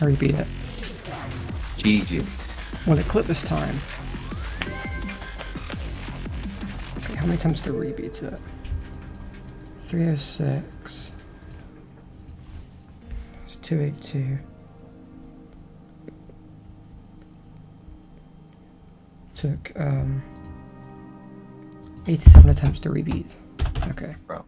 I repeat it. GG. Will it clip this time? Okay, how many times do rebeats it? 306. It's 282. Took um 87 attempts to rebeat. Okay. Bro.